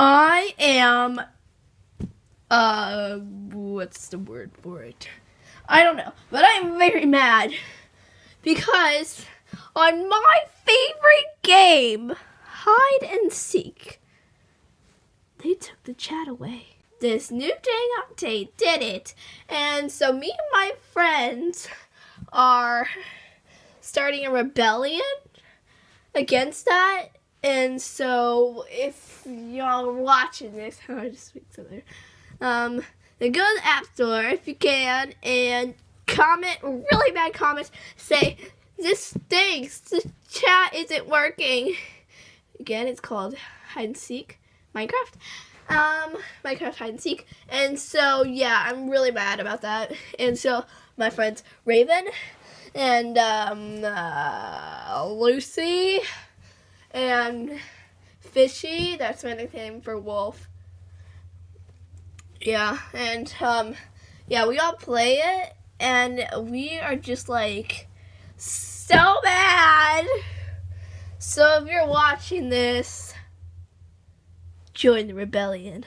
I am uh what's the word for it? I don't know, but I'm very mad because on my favorite game, hide and seek, they took the chat away. This new dang update did it, and so me and my friends are starting a rebellion against that. And so, if y'all are watching this, how I just speak something. Um, then go to the App Store if you can and comment really bad comments. Say this stinks. This chat isn't working. Again, it's called hide and seek Minecraft. Um, Minecraft hide and seek. And so yeah, I'm really mad about that. And so my friends Raven and um, uh, Lucy and Fishy. That's my nickname for Wolf. Yeah, and um, yeah, we all play it, and we are just like so bad. So if you're watching this, join the rebellion.